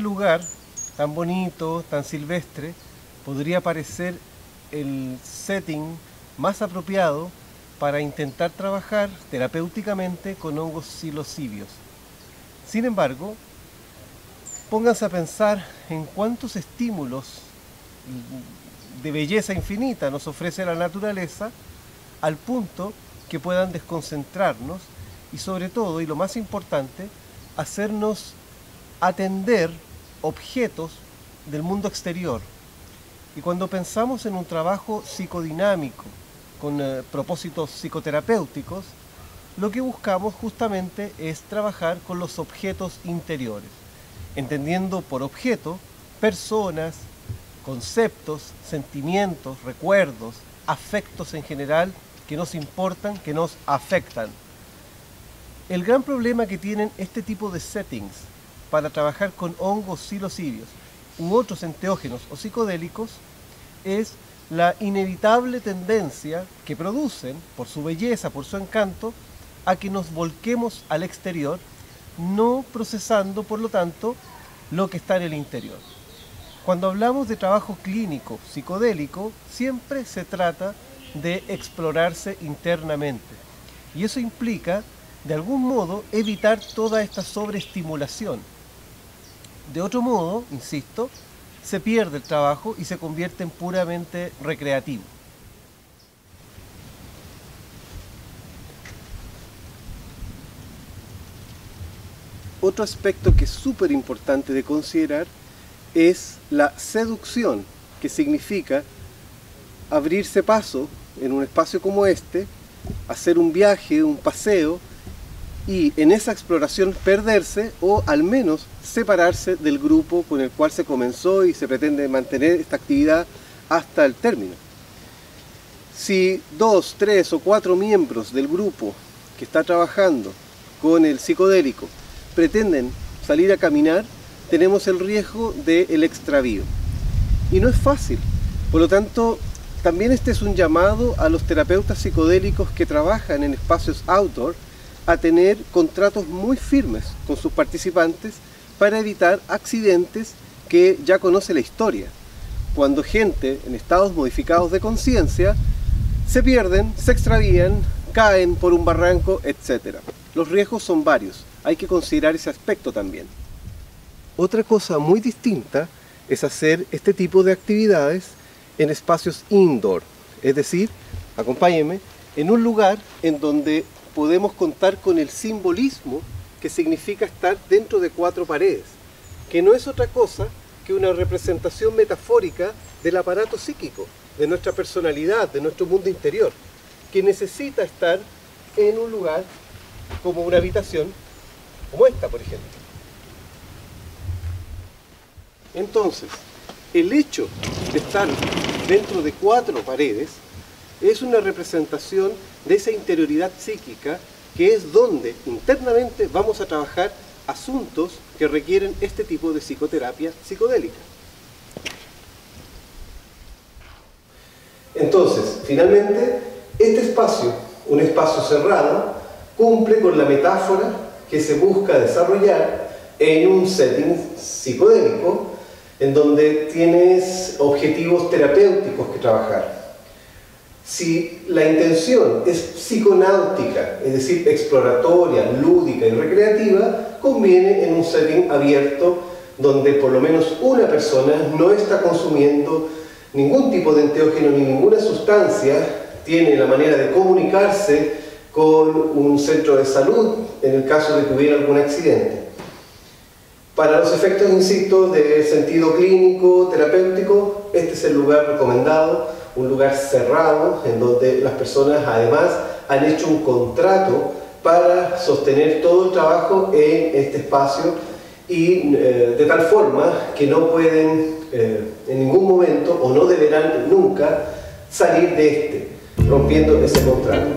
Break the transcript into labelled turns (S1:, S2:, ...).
S1: lugar tan bonito, tan silvestre, podría parecer el setting más apropiado para intentar trabajar terapéuticamente con hongos psilocibios. Sin embargo, pónganse a pensar en cuántos estímulos de belleza infinita nos ofrece la naturaleza al punto que puedan desconcentrarnos y sobre todo, y lo más importante, hacernos atender objetos del mundo exterior. Y cuando pensamos en un trabajo psicodinámico con eh, propósitos psicoterapéuticos, lo que buscamos justamente es trabajar con los objetos interiores, entendiendo por objeto personas, conceptos, sentimientos, recuerdos, afectos en general que nos importan, que nos afectan. El gran problema que tienen este tipo de settings para trabajar con hongos psilocibios u otros enteógenos o psicodélicos es la inevitable tendencia que producen, por su belleza, por su encanto, a que nos volquemos al exterior, no procesando, por lo tanto, lo que está en el interior. Cuando hablamos de trabajo clínico psicodélico, siempre se trata de explorarse internamente. Y eso implica, de algún modo, evitar toda esta sobreestimulación. De otro modo, insisto, se pierde el trabajo y se convierte en puramente recreativo. Otro aspecto que es súper importante de considerar es la seducción, que significa abrirse paso en un espacio como este, hacer un viaje, un paseo, y en esa exploración perderse o al menos separarse del grupo con el cual se comenzó y se pretende mantener esta actividad hasta el término. Si dos, tres o cuatro miembros del grupo que está trabajando con el psicodélico pretenden salir a caminar, tenemos el riesgo del extravío. Y no es fácil. Por lo tanto, también este es un llamado a los terapeutas psicodélicos que trabajan en espacios outdoor a tener contratos muy firmes con sus participantes para evitar accidentes que ya conoce la historia. Cuando gente en estados modificados de conciencia se pierden, se extravían, caen por un barranco, etc. Los riesgos son varios, hay que considerar ese aspecto también. Otra cosa muy distinta es hacer este tipo de actividades en espacios indoor, es decir, acompáñenme, en un lugar en donde podemos contar con el simbolismo que significa estar dentro de cuatro paredes, que no es otra cosa que una representación metafórica del aparato psíquico, de nuestra personalidad, de nuestro mundo interior, que necesita estar en un lugar como una habitación como esta, por ejemplo. Entonces, el hecho de estar dentro de cuatro paredes es una representación de esa interioridad psíquica que es donde internamente vamos a trabajar asuntos que requieren este tipo de psicoterapia psicodélica. Entonces, finalmente, este espacio, un espacio cerrado, cumple con la metáfora que se busca desarrollar en un setting psicodélico en donde tienes objetivos terapéuticos que trabajar. Si la intención es psiconáutica, es decir, exploratoria, lúdica y recreativa, conviene en un setting abierto donde por lo menos una persona no está consumiendo ningún tipo de enteógeno ni ninguna sustancia, tiene la manera de comunicarse con un centro de salud en el caso de que hubiera algún accidente. Para los efectos, insisto, de sentido clínico, terapéutico, este es el lugar recomendado, un lugar cerrado en donde las personas además han hecho un contrato para sostener todo el trabajo en este espacio y eh, de tal forma que no pueden eh, en ningún momento o no deberán nunca salir de este, rompiendo ese contrato.